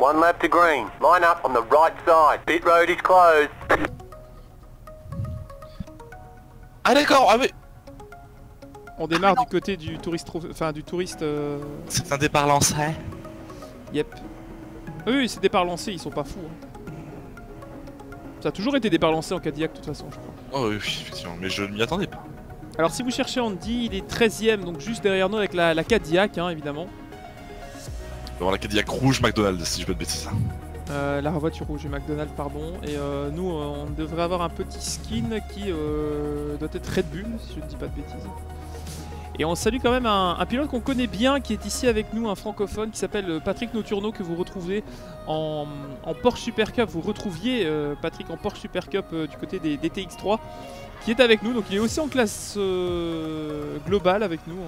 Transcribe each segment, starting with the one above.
One lap to green. Line up on the right side. Pit road is closed. Ah d'accord, ah mais On démarre du côté du touriste, enfin du touriste. euh, c'est un départ lancé. Yep. Ah Oui, c'est départ lancé, ils sont pas fous. hein. Ça a toujours été départ lancé en Cadillac de toute façon, je crois. Oh oui, effectivement, mais je ne m'y attendais pas. Alors si vous cherchez Andy, il est 13ème, donc juste derrière nous avec la, la Cadillac, hein, évidemment. On va voir la Cadillac rouge McDonald's, si je peux te bêtises. Euh, la voiture rouge et McDonald's, pardon. Et euh, nous, euh, on devrait avoir un petit skin qui euh, doit être Red Bull, si je ne dis pas de bêtises. Et on salue quand même un, pilote qu'on connaît bien, qui est ici avec nous, un francophone, qui s'appelle euh, Patrick Noturno, que vous retrouvez en, Porsche Super Cup. Vous retrouviez euh, Patrick en Porsche Super Cup euh, du côté des, des TX3, qui est avec nous. Donc il est aussi en classe globale avec nous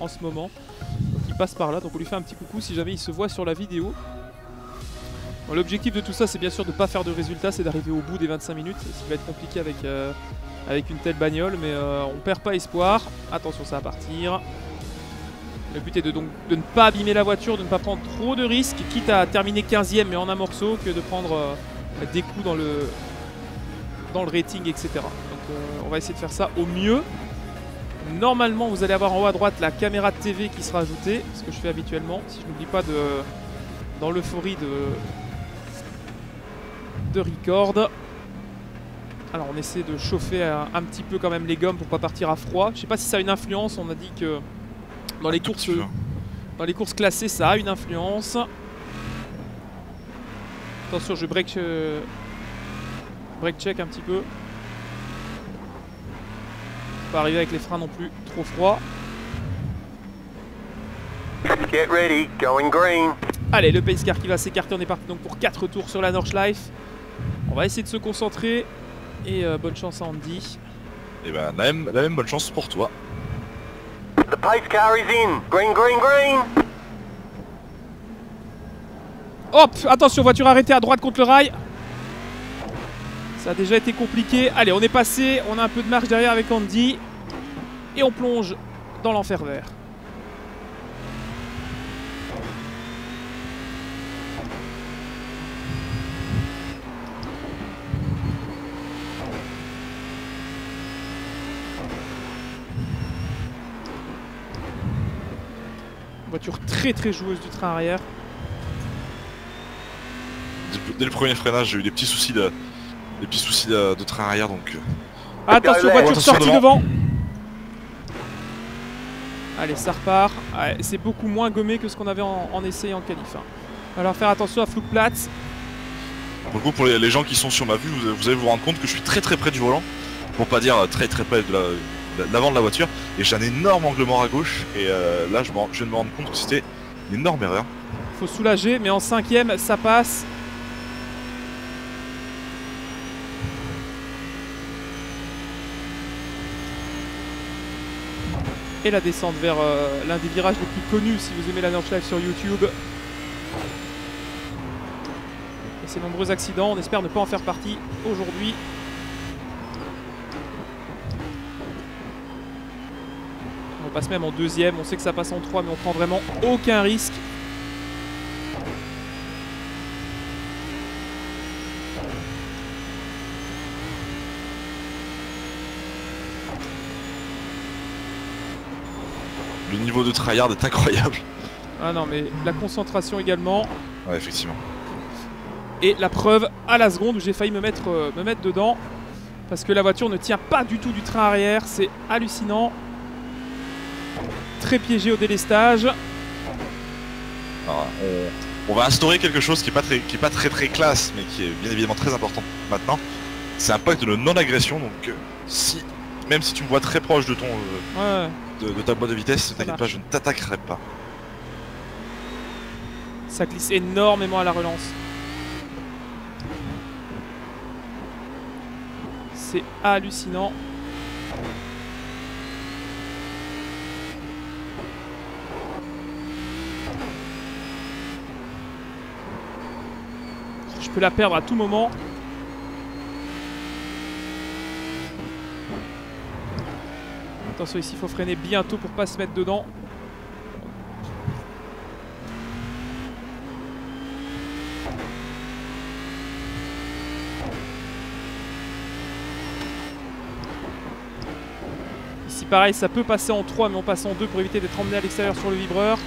en, ce moment. Donc il passe par là, donc on lui fait un petit coucou si jamais il se voit sur la vidéo. L'objectif de tout ça, c'est bien sûr de ne pas faire de résultats, c'est d'arriver au bout des 25 minutes, ce qui va être compliqué avec, avec une telle bagnole, mais euh, on perd pas espoir. Attention, ça va partir. Le but est de, donc, de ne pas abîmer la voiture, de ne pas prendre trop de risques, quitte à terminer 15ème mais en un morceau, que de prendre euh, des coups dans le, dans le rating, etc. Donc euh, on va essayer de faire ça au mieux. Normalement, vous allez avoir en haut à droite la caméra de TV qui sera ajoutée, ce que je fais habituellement, si je n'oublie pas de, dans l'euphorie de, de record. Alors on essaie de chauffer un, un petit peu quand même les gommes pour pas partir à froid. Je sais pas si ça a une influence, on a dit que dans les courses, dans les courses classées ça a une influence. Attention je break, euh, break check un petit peu. Pas arriver avec les freins non plus trop froid. Get ready. Going green. Allez, le pace car qui va s'écarter. On est parti donc pour 4 tours sur la Nordschleife. On va essayer de se concentrer. Et euh, bonne chance à Andy. Et ben la même, la même bonne chance pour toi. The pace car is in. Green, green, green. Hop, attention, voiture arrêtée à droite contre le rail. Ça a déjà été compliqué. Allez, on est passé. On a un peu de marge derrière avec Andy. Et on plonge dans l'enfer vert. Voiture très très joueuse du train arrière. Dès le- premier freinage, j'ai eu des petits soucis de, des petits soucis de, de train arrière, donc euh, Attention, Galère. voiture Attention sortie devant. devant. Allez, ça repart. Ouais, c'est beaucoup moins gommé que ce qu'on avait en, en essai et en qualif. hein. Alors faire attention à Flugplatz. pour le coup, pour les, les gens qui sont sur ma vue, vous, vous allez vous rendre compte que je suis très très près du volant, pour pas dire euh, très très près de la- l'avant de la voiture, et j'ai un énorme angle mort à gauche, et euh, là je, je viens de me rendre compte que c'était une énorme erreur. Faut soulager, mais en cinquième, ça passe. Et la descente vers euh, l'un des virages les plus connus si vous aimez la Nordschleife sur YouTube. Et ces nombreux accidents, on espère ne pas en faire partie aujourd'hui. Passe même en deuxième, on sait que ça passe en 3 mais on prend vraiment aucun risque. Le niveau de tryhard est incroyable. Ah non mais la concentration également. Ouais, effectivement. Et la preuve à la seconde où j'ai failli me mettre, euh, me mettre dedans. Parce que la voiture ne tient pas du tout du train arrière. C'est hallucinant. Très piégé au délestage. Alors, on, on va instaurer quelque chose qui est pas très, qui est pas très très classe, mais qui est bien évidemment très important maintenant. C'est un pacte de non-agression. Donc, euh, si, même si tu me vois très proche de ton, euh, Ouais. de, de ta boîte de vitesse, ne t'inquiète pas, je ne t'attaquerai pas. Ça glisse énormément à la relance. C'est hallucinant. Peut la perdre à tout moment. Attention ici, il faut freiner bientôt pour pas se mettre dedans. Ici pareil, ça peut passer en 3 mais on passe en 2 pour éviter d'être emmené à l'extérieur sur le vibreur.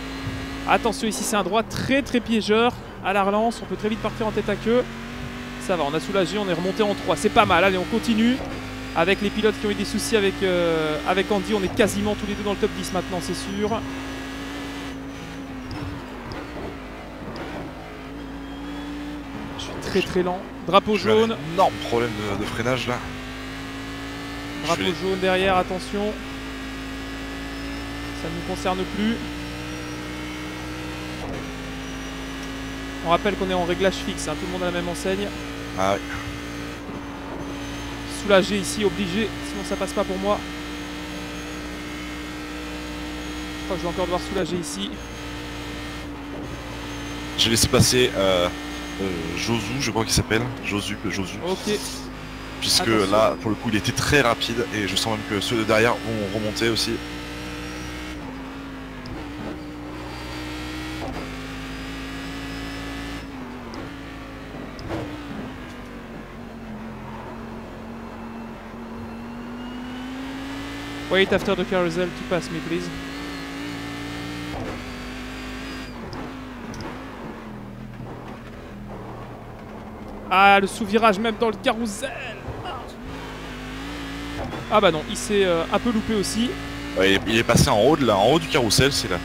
Attention ici, c'est un droit très très piégeur à la relance. On peut très vite partir en tête à queue. Ça va, on a soulagé, on est remonté en 3. C'est pas mal, allez, on continue. Avec les pilotes qui ont eu des soucis avec, euh, avec Andy, on est quasiment tous les deux dans le top 10 maintenant, c'est sûr. Je suis très très lent. Drapeau Je jaune, un énorme problème de, de freinage là. drapeau Je jaune derrière, attention. Ça ne nous concerne plus. On rappelle qu'on est en réglage fixe, hein, tout le monde a la même enseigne. Ah. Soulagé ici, obligé, sinon ça passe pas pour moi. Je crois que je vais encore devoir soulager ici. J'ai laissé passer euh, euh, Josu, je crois qu'il s'appelle. Josu, euh, Josu. Ok, Puisque Attention. là, pour le coup, il était très rapide et je sens même que ceux de derrière vont remonter aussi. Wait after the carousel to pass me please. Ah, le sous-virage même dans le carrousel Ah bah non, il s'est euh, un peu loupé aussi. Il, est, passé en haut, de la, en haut du carrousel, c'est là.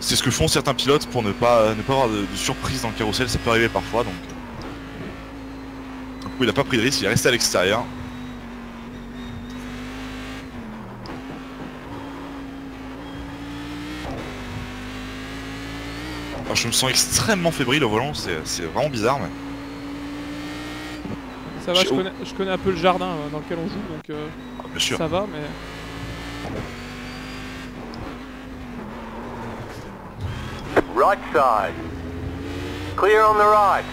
C'est ce que font certains pilotes pour ne pas, ne pas avoir de, de surprise dans le carrousel, ça peut arriver parfois donc. Du coup il a pas pris de risque, il est resté à l'extérieur. Je me sens extrêmement fébrile au volant, c'est c'est vraiment bizarre mais. Ça va, je connais, je connais un peu le jardin euh, dans lequel on joue, donc euh, Ah, bien sûr. ça va, mais... Right side. Clear on the right.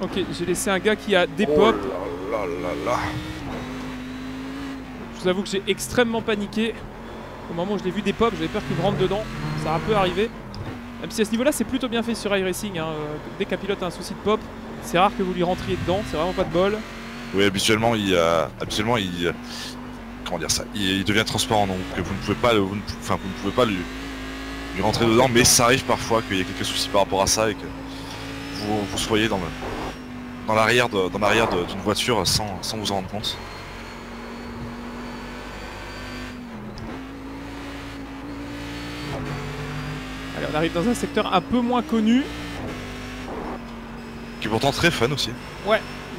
Ok, j'ai laissé un gars qui a des Oh pop. là là là là. Je vous avoue que j'ai extrêmement paniqué. Au moment où je l'ai vu des pop, j'avais peur qu'il me rentre dedans. Ça a un peu arrivé. Même si à ce niveau-là, c'est plutôt bien fait sur iRacing. Hein. euh, Dès qu'un pilote a un souci de pop, c'est rare que vous lui rentriez dedans. C'est vraiment pas de bol. Oui, habituellement, il, euh, habituellement, il, comment dire ça, il, il devient transparent, donc vous ne pouvez pas, le- vous ne, pou- enfin, vous ne pouvez pas lui, lui rentrer dedans, mais ça arrive parfois qu'il y ait quelques soucis par rapport à ça et que vous, vous soyez dans le, dans l'arrière, d'une voiture sans, sans vous en rendre compte. On arrive dans un secteur un peu moins connu. Qui est pourtant très fun aussi.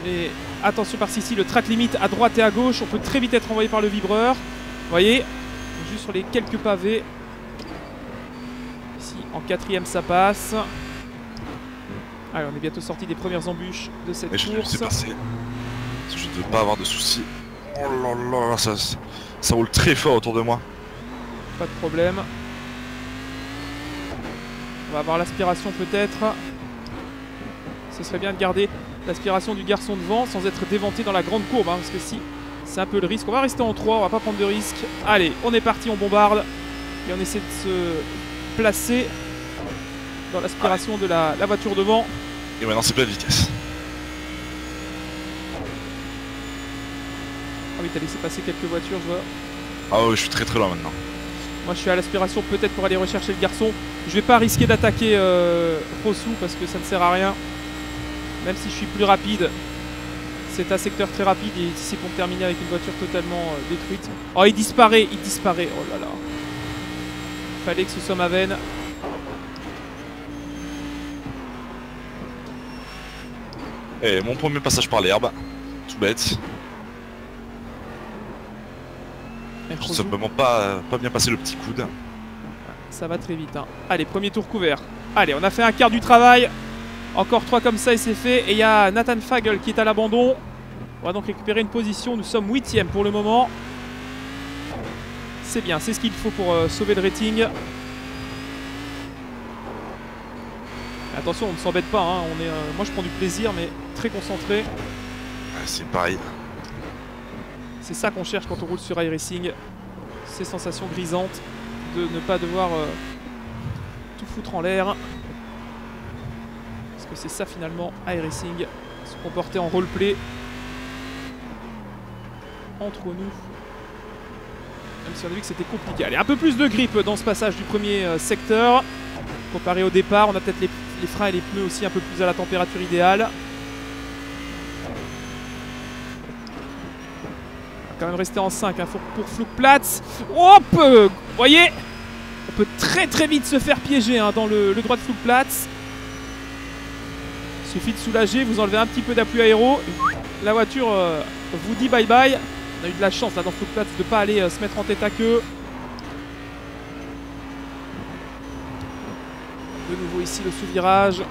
Mais attention par ici, le track limite à droite et à gauche. On peut très vite être envoyé par le vibreur. Vous voyez Juste sur les quelques pavés. Ici, en quatrième, ça passe. Allez, on est bientôt sorti des premières embûches de cette Mais je course. sais passer. Je ne veux pas avoir de soucis. Oh là là, ça, ça roule très fort autour de moi. Pas de problème. On va avoir l'aspiration peut-être. Ce serait bien de garder l'aspiration du garçon devant sans être déventé dans la grande courbe. hein, parce que si, c'est un peu le risque. On va rester en 3, on va pas prendre de risque. Allez, on est parti, on bombarde. Et on essaie de se placer dans l'aspiration de la, la voiture devant. Et maintenant c'est pleine vitesse. Ah oui, t'as laissé passer quelques voitures, je vois. Ah ouais, je suis très très loin maintenant. Moi je suis à l'aspiration peut-être pour aller rechercher le garçon. Je vais pas risquer d'attaquer euh, Rossou parce que ça ne sert à rien. Même si je suis plus rapide. C'est un secteur très rapide et c'est pour terminer avec une voiture totalement euh, détruite. Oh il disparaît, il disparaît. Oh là là. Fallait que ce soit ma veine. Et mon premier passage par l'herbe, tout bête. Tout Rossou, simplement pas, pas bien passé le petit coude. ça va très vite. hein. Allez, premier tour couvert. Allez, on a fait un quart du travail. Encore trois comme ça et c'est fait. Et il y a Nathan Fagel qui est à l'abandon. On va donc récupérer une position. Nous sommes 8 pour le moment. C'est bien, c'est ce qu'il faut pour euh, sauver le rating. Attention, on ne s'embête pas, hein, on est, euh, moi je prends du plaisir, mais très concentré. C'est pareil. C'est ça qu'on cherche quand on roule sur iRacing. Ces sensations grisantes de ne pas devoir euh, tout foutre en l'air. Parce que c'est ça finalement iRacing, se comporter en roleplay entre nous. Même si on a vu que c'était compliqué. Allez, un peu plus de grippe dans ce passage du premier euh, secteur. Comparé au départ, on a peut-être les freins et les pneus aussi un peu plus à la température idéale. Quand même rester en 5 hein, pour, Flugplatz. Hop euh, Vous voyez On peut très très vite se faire piéger hein, dans le, droit de Flugplatz. Suffit de soulager, vous enlevez un petit peu d'appui aéro. La voiture euh, vous dit bye bye. On a eu de la chance là dans Flugplatz de ne pas aller euh, se mettre en tête à queue. De nouveau ici le sous-virage.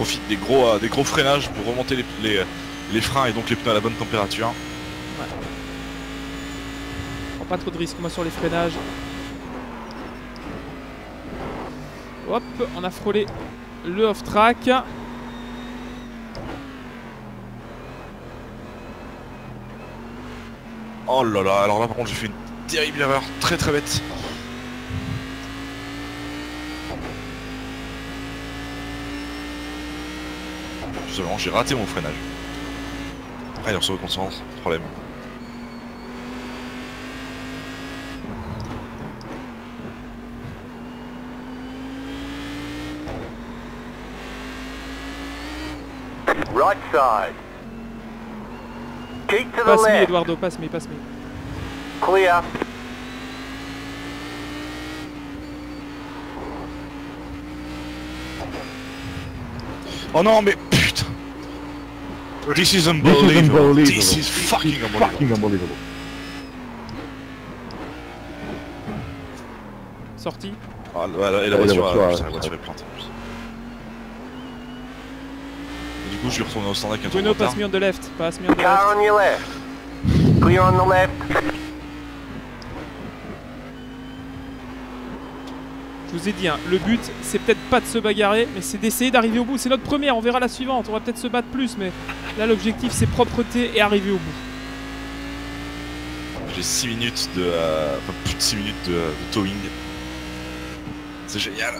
Profite des gros, euh, des gros freinages pour remonter les, les, les freins et donc les pneus à la bonne température. Prends pas trop de risques moi sur les freinages. Hop, on a frôlé le off-track. Oh là là, alors là par contre j'ai fait une terrible erreur, très très bête. Justement, j'ai raté mon freinage. Allez, on se reconcentre, problème. Right side. Keep to the Passe-me left. Eduardo, passe-me, passe-me. Clear. Oh non mais This is unbelievable. This is fucking unbelievable. Fucking unbelievable. Sorti. Ah, voilà, et la voiture, ah, putain, la voiture est plante en plus. Et du coup je suis retourné au stand avec un tour de Bruno, me on the left. Passe me on the Car left. on your left. Clear on the left. Je vous ai dit, hein, le but, c'est peut-être pas de se bagarrer, mais c'est d'essayer d'arriver au bout. C'est notre première, on verra la suivante. On va peut-être se battre plus, mais là, l'objectif, c'est propreté et arriver au bout. J'ai 6 minutes de... euh, Enfin plus de 6 minutes de, towing. C'est génial.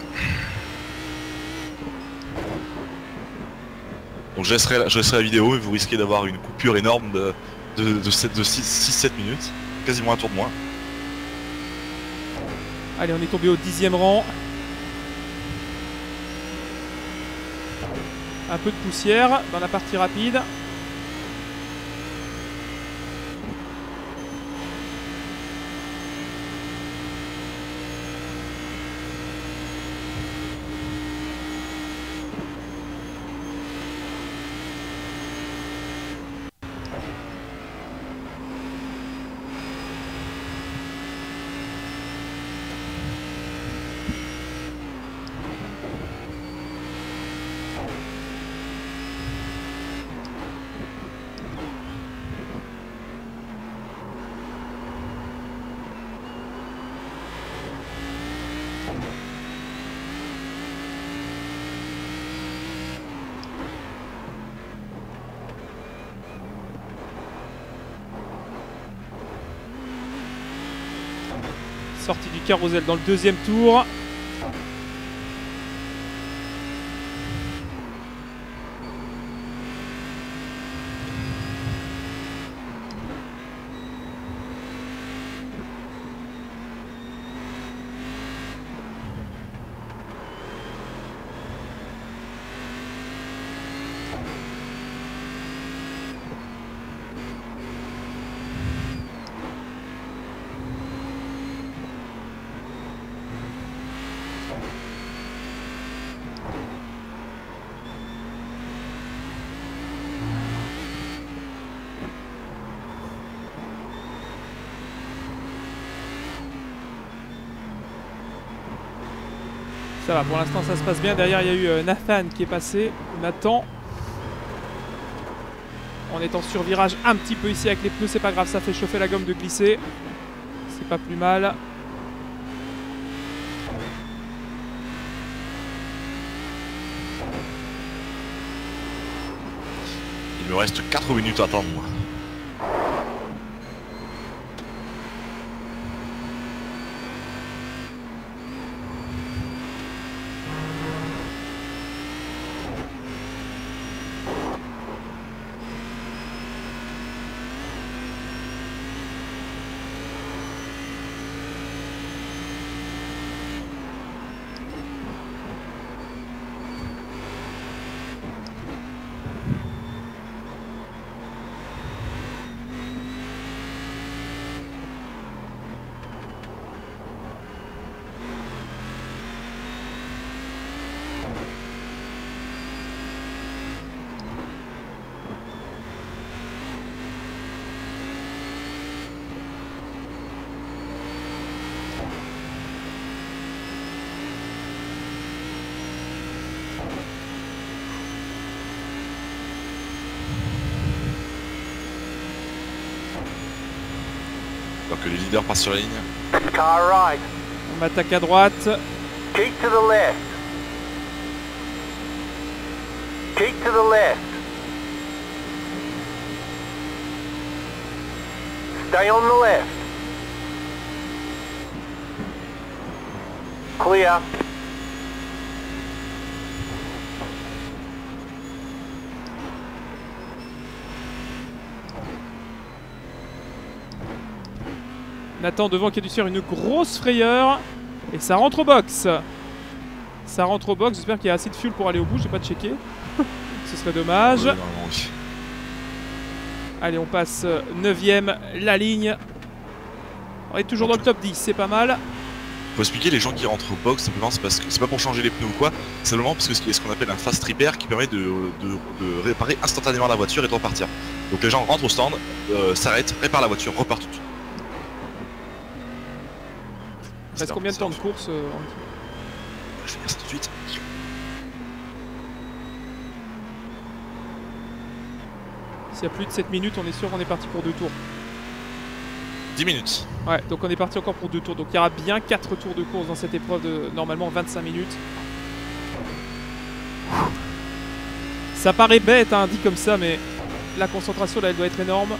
Donc je laisserai, la- je la vidéo et vous risquez d'avoir une coupure énorme de, de, de, 6-7 minutes. Quasiment un tour de moins. Allez, on est tombé au dixième rang. Un peu de poussière dans la partie rapide. Sortie du carrousel dans le deuxième tour. Ça va, pour l'instant ça se passe bien. Derrière il y a eu euh, Nathan qui est passé. Nathan. On est en survirage un petit peu ici avec les pneus, c'est pas grave, ça fait chauffer la gomme de glisser. C'est pas plus mal. Il me reste 4 minutes à attendre que les leaders passent sur la ligne. Car right. On m'attaque à droite. Keep to the left. Keep to the left. Stay on the left. Clear. Nathan devant qui a dû se faire une grosse frayeur. Et ça rentre au box. Ça rentre au box. J'espère qu'il y a assez de fuel pour aller au bout. J'ai pas checké. Ce serait dommage. Allez, on passe 9ème la ligne. On est toujours dans le top 10. C'est pas mal. Faut expliquer les gens qui rentrent au box simplement c'est parce que c'est pas pour changer les pneus ou quoi, c'est simplement parce que c'est ce qu'on appelle un fast repair qui permet de, de- de réparer instantanément la voiture et de repartir. Donc les gens rentrent au stand, euh, s'arrêtent, réparent la voiture, repartent tout de suite. Il reste combien de temps de course euh, Je vais ça tout de suite. S'il y a plus de 7 minutes, on est sûr qu'on est parti pour deux tours. 10 minutes. Ouais, donc on est parti encore pour deux tours. Donc il y aura bien 4 tours de course dans cette épreuve de normalement 25 minutes. Ça paraît bête, hein, dit comme ça, mais la concentration là, elle doit être énorme.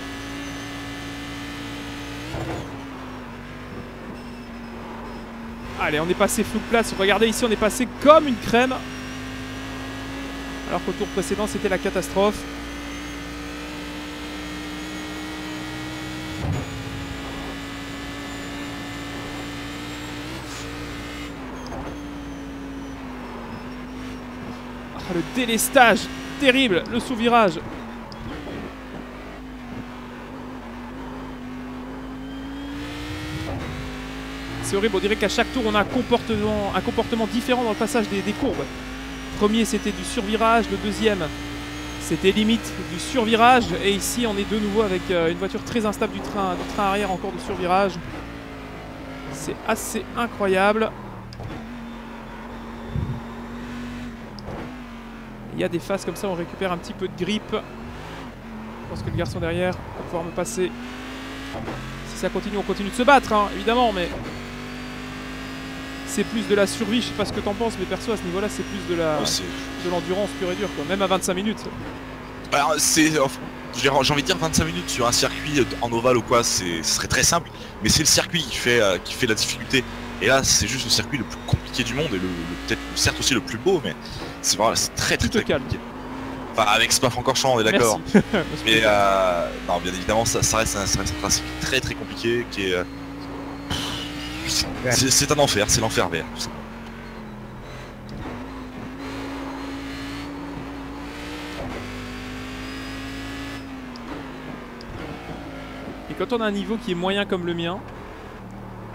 Allez, on est passé flou de place. Regardez ici, on est passé comme une crème. Alors qu'au tour précédent, c'était la catastrophe. Ah, le délestage terrible, le sous-virage. C'est horrible, on dirait qu'à chaque tour on a un comportement, différent dans le passage des, des courbes. Premier c'était du survirage, le deuxième c'était limite du survirage et ici on est de nouveau avec euh, une voiture très instable du train, du train arrière encore de survirage. C'est assez incroyable. Il y a des phases comme ça, on récupère un petit peu de grippe. Je pense que le garçon derrière va pouvoir me passer. Si ça continue, on continue de se battre, hein, évidemment, mais c'est plus de la survie. Je sais pas ce que t'en penses, mais perso à ce niveau-là, c'est plus de la de l'endurance pure et dure, quoi. Même à 25 minutes. Alors, c'est. enfin, J'ai envie de dire 25 minutes sur un circuit en ovale ou quoi, c'est- ce serait très simple, mais c'est le circuit qui fait, euh, qui fait la difficulté. Et là, c'est juste le circuit le plus compliqué du monde et le, le- peut-être certes aussi le plus beau, mais c'est vraiment c'est très très, très calme. compliqué. Enfin, avec Spa-Francorchamps, on est d'accord. Mais euh, non, bien évidemment, ça, ça reste un, ça reste un principe très très compliqué qui est. c'est- un enfer, c'est l'enfer vert. Et quand on a un niveau qui est moyen comme le mien,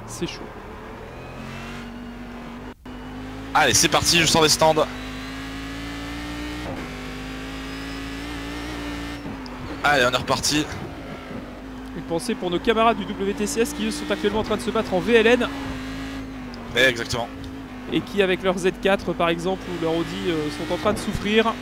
c'est chaud. Allez, c'est parti, je sors des stands. Allez, on est reparti. Une pensée pour nos camarades du WTCS qui eux sont actuellement en train de se battre en VLN. Eh, exactement. Et qui avec leur Z4 par exemple ou leur Audi euh, sont en train de souffrir.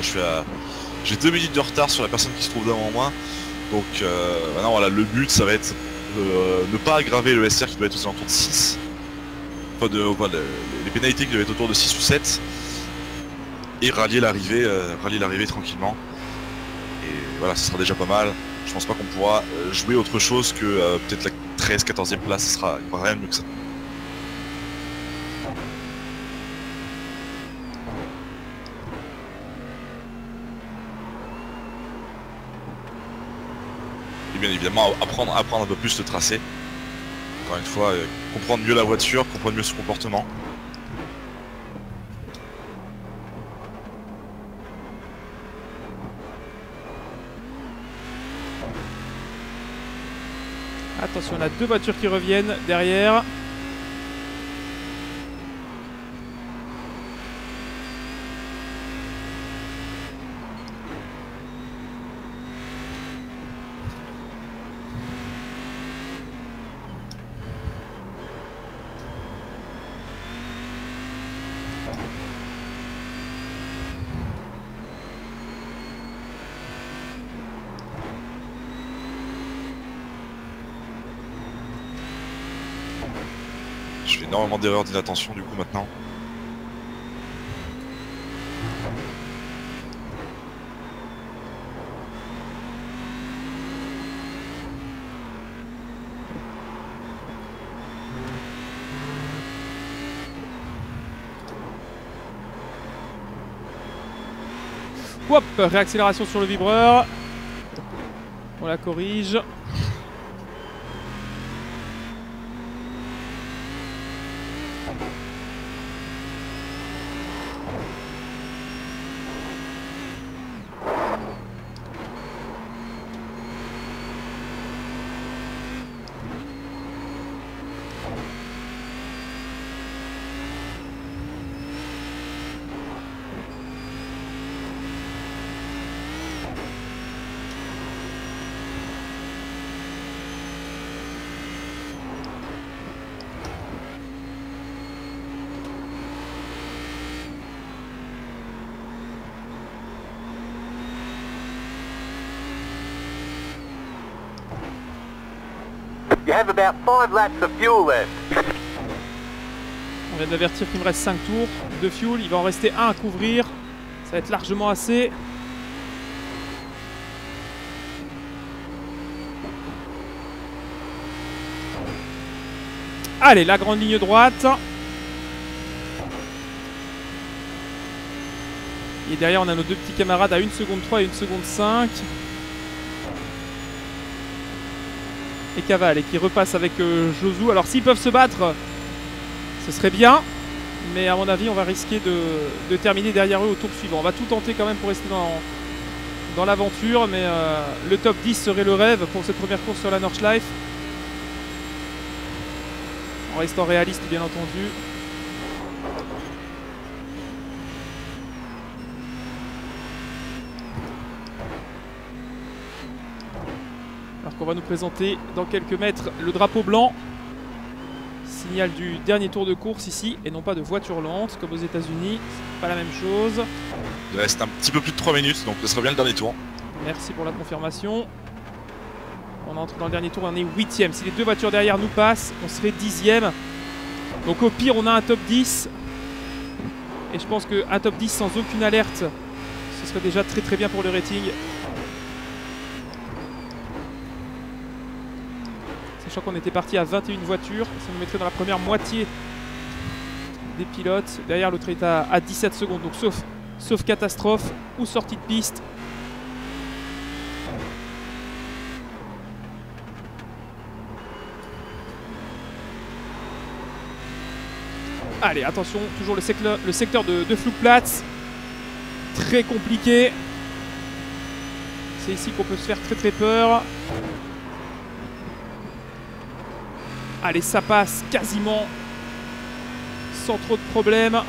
Je suis à... J'ai deux minutes de retard sur la personne qui se trouve devant moi. Donc euh, voilà, le but, ça va être de euh, ne pas aggraver le SR qui doit être aux alentours de 6. Enfin, les pénalités qui doivent être autour de 6 ou 7. Et rallier l'arrivée, euh, rallier l'arrivée tranquillement. Et voilà, ce sera déjà pas mal. Je pense pas qu'on pourra jouer autre chose que peut-être la 13, 14e place, ce sera, rien mieux que ça. Évidemment, apprendre, apprendre un peu plus le tracé. Encore une fois, euh, comprendre mieux la voiture, comprendre mieux son comportement. Attention, on a deux voitures qui reviennent derrière. Énormément d'erreurs d'inattention du coup maintenant. Hop, réaccélération sur le vibreur. On la corrige. Have about five laps of fuel left. On vient d'avertir qu'il me reste 5 tours de fuel. Il va en rester un à couvrir. Ça va être largement assez. Allez, la grande ligne droite. Et derrière, on a nos deux petits camarades à 1 seconde 3 et 1 seconde 5. Et Caval, et qui repasse avec euh, Josu. Alors, s'ils peuvent se battre, ce serait bien. Mais à mon avis, on va risquer de, terminer derrière eux au tour suivant. On va tout tenter quand même pour rester dans, dans l'aventure. Mais euh, le top 10 serait le rêve pour cette première course sur la Nordschleife. En restant réaliste, bien entendu. Qu'on va nous présenter dans quelques mètres le drapeau blanc. Signal du dernier tour de course ici et non pas de voiture lente comme aux États-Unis. C'est pas la même chose. Il reste un petit peu plus de 3 minutes, donc ce sera bien le dernier tour. Merci pour la confirmation. On entre dans le dernier tour, on est 8ème. Si les deux voitures derrière nous passent, on serait 10ème. Donc au pire, on a un top 10. Et je pense qu'un top 10 sans aucune alerte, ce serait déjà très très bien pour le rating. Sachant qu'on était parti à 21 voitures, ça nous mettrait dans la première moitié des pilotes. Derrière, l'autre est à, à 17 secondes, donc sauf, catastrophe ou sortie de piste. Allez, attention, toujours le secteur, le secteur de, de Flugplatz. Très compliqué. C'est ici qu'on peut se faire très très peur. Allez, ça passe quasiment sans trop de problèmes.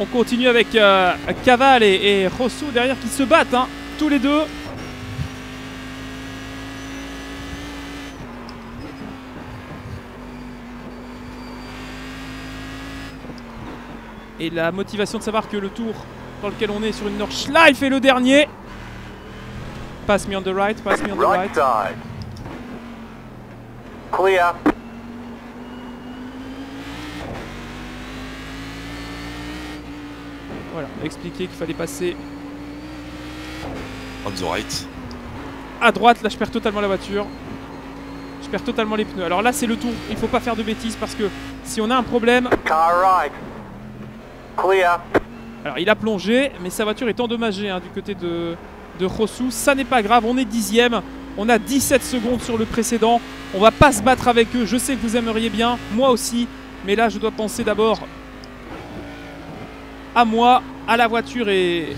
On continue avec euh, Caval et, et Rosso derrière qui se battent, hein, tous les deux. Et la motivation de savoir que le tour dans lequel on est sur une Nordschleife est le dernier. Pass me on the right, pass me on the Right right. Clear. Voilà, expliquer qu'il fallait passer On the right. à droite. Là, je perds totalement la voiture. Je perds totalement les pneus. Alors là, c'est le tour. Il faut pas faire de bêtises parce que si on a un problème, Car right. Clear. Alors il a plongé, mais sa voiture est endommagée hein, du côté de, de Rossou. Ça n'est pas grave, on est dixième. On a 17 secondes sur le précédent. On va pas se battre avec eux. Je sais que vous aimeriez bien, moi aussi. Mais là, je dois penser d'abord à moi, à la voiture et,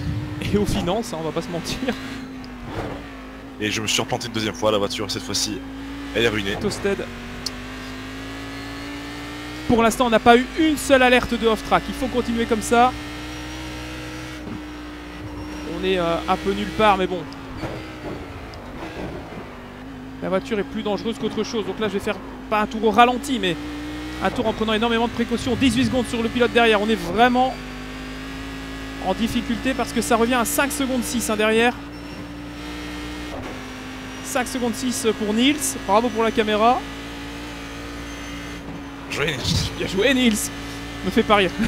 et aux finances. hein, on va pas se mentir. Et je me suis replanté une deuxième fois, la voiture cette fois-ci, elle est ruinée. Toasted. Pour l'instant, on n'a pas eu une seule alerte de off-track. Il faut continuer comme ça. On est euh, un peu nulle part, mais bon. La voiture est plus dangereuse qu'autre chose. Donc là, je vais faire pas un tour au ralenti, mais un tour en prenant énormément de précautions. 18 secondes sur le pilote derrière. On est vraiment en difficulté parce que ça revient à 5 secondes 6 hein, derrière. 5 secondes 6 pour Nils. Bravo pour la caméra. Joué. Bien joué Nils Me fais pas rire.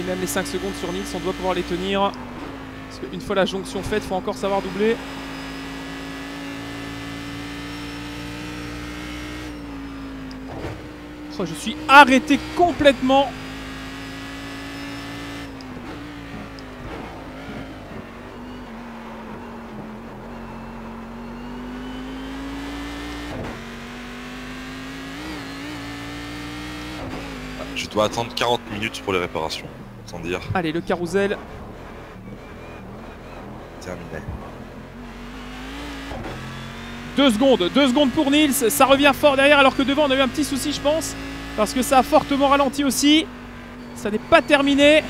Et même les 5 secondes sur Nils, on doit pouvoir les tenir. Parce qu'une fois la jonction faite, faut encore savoir doubler. Je suis arrêté complètement. Je dois attendre 40 minutes pour les réparations. Sans dire, Allez, le carrousel. terminé. Deux secondes, deux secondes pour Nils, ça revient fort derrière alors que devant on a eu un petit souci je pense parce que ça a fortement ralenti aussi. Ça n'est pas terminé.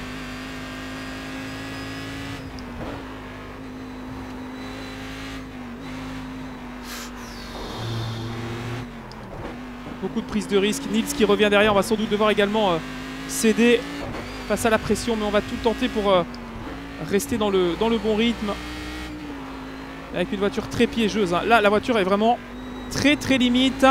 Beaucoup de prise de risque. Nils qui revient derrière, on va sans doute devoir également euh, céder face à la pression, mais on va tout tenter pour euh, rester dans le, dans le bon rythme avec une voiture très piégeuse. hein. Là, la voiture est vraiment très très limite.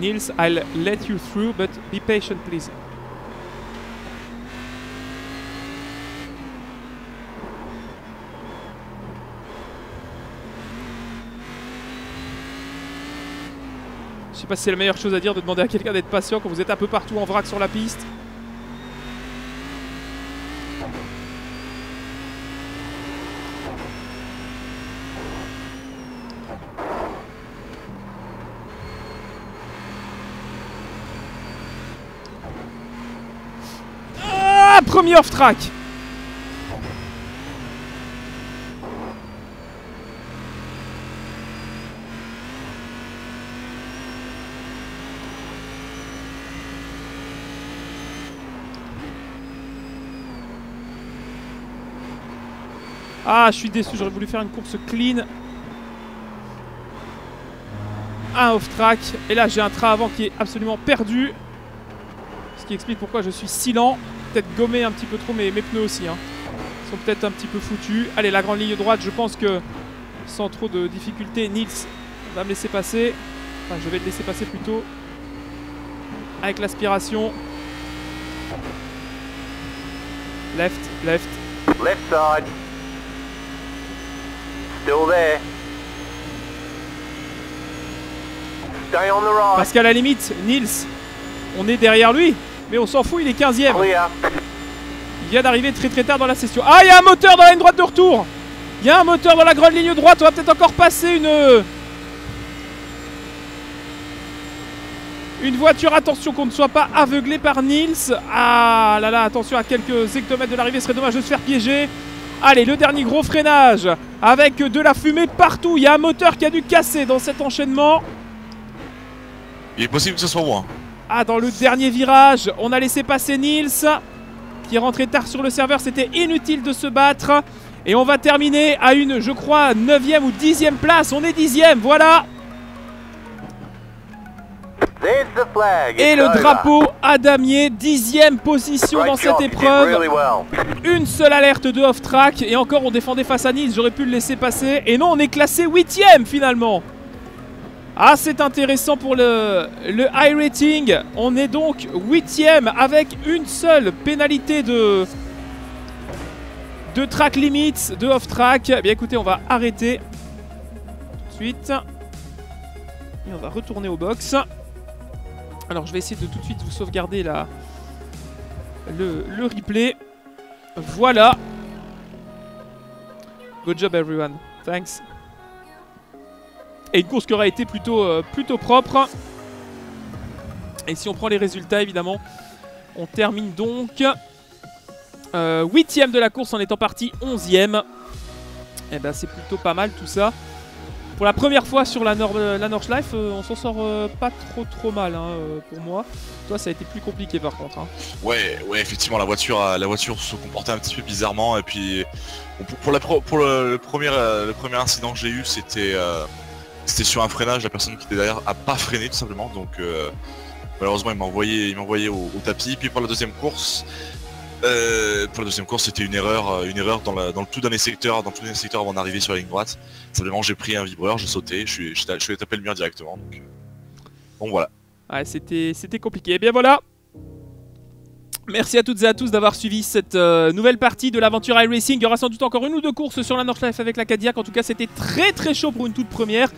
Nils, I'll let you through, but be patient, please. Je sais pas si c'est la meilleure chose à dire de demander à quelqu'un d'être patient quand vous êtes un peu partout en vrac sur la piste. Ah, premier off-track Ah, je suis déçu, j'aurais voulu faire une course clean. Un off-track. Et là, j'ai un train avant qui est absolument perdu. Ce qui explique pourquoi je suis si lent. Peut-être gommer un petit peu trop mes, mes pneus aussi. hein. Ils sont peut-être un petit peu foutus. Allez, la grande ligne droite, je pense que sans trop de difficultés, Nils va me laisser passer. Enfin, je vais le laisser passer plutôt. Avec l'aspiration. Left, left. Left side. Still there. Stay on the right. Parce qu'à la limite, Nils, on est derrière lui, mais on s'en fout, il est 15ème. Clear. Il vient d'arriver très très tard dans la session. Ah, il y a un moteur dans la ligne droite de retour Il y a un moteur dans la grande ligne droite, on va peut-être encore passer une... Une voiture, attention qu'on ne soit pas aveuglé par Nils. Ah là là, attention à quelques hectomètres de l'arrivée, ce serait dommage de se faire piéger. Allez, le dernier gros freinage avec de la fumée partout. Il y a un moteur qui a dû casser dans cet enchaînement. Il est possible que ce soit moi. Ah, dans le dernier virage, on a laissé passer Nils qui est rentré tard sur le serveur. C'était inutile de se battre. Et on va terminer à une, je crois, 9ème ou 10ème place. On est 10ème, voilà. Et le drapeau à damier, 10ème position dans cette épreuve. Une seule alerte de off-track. Et encore, on défendait face à Nice. J'aurais pu le laisser passer. Et non, on est classé 8ème finalement. Ah, c'est intéressant pour le, high rating. On est donc 8ème avec une seule pénalité de, de track limits, de off-track. Eh Bien écoutez, on va arrêter tout de suite. Et on va retourner au box. Alors, je vais essayer de tout de suite vous sauvegarder la, le, le replay. Voilà. Good job everyone. Thanks. Et une course qui aura été plutôt, euh, plutôt propre. Et si on prend les résultats évidemment, on termine donc 8ème de la course en étant parti 11ème. Et ben c'est plutôt pas mal tout ça. Pour la première fois sur la, Nord la Nordschleife, euh, on s'en sort euh, pas trop trop mal hein, euh, pour moi. Toi ça a été plus compliqué par contre. hein. Ouais, ouais, effectivement, la voiture, la voiture se comportait un petit peu bizarrement. Et puis, pour, le, le premier, euh, le premier incident que j'ai eu, c'était euh, c'était sur un freinage. La personne qui était derrière a pas freiné tout simplement. Donc, euh, malheureusement, il m'a envoyé, il envoyé au, tapis. Puis pour la deuxième course, euh, pour la deuxième course, c'était une erreur, euh, une erreur dans, dans le tout dernier secteur, dans le tout avant d'arriver sur la ligne droite. Simplement, j'ai pris un vibreur, j'ai sauté, je suis, je suis allé- taper le mur directement. Donc, voilà. Ouais, c'était c'était compliqué. Eh bien voilà. Merci à toutes et à tous d'avoir suivi cette nouvelle partie de l'aventure iRacing. Il y aura sans doute encore une ou deux courses sur la Nordschleife avec la Cadillac. En tout cas, c'était très très chaud pour une toute première.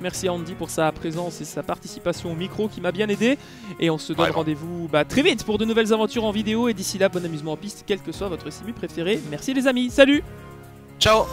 Merci à Andy pour sa présence et sa participation au micro qui m'a bien aidé. Et on se donne rendez-vous bah, très vite pour de nouvelles aventures en vidéo. Et d'ici là, bon amusement en piste, quel que soit votre simu préféré. Merci les amis. Salut Ciao